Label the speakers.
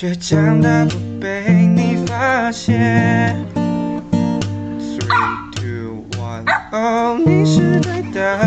Speaker 1: 倔强的不被你发现，three two one。哦，你是对的。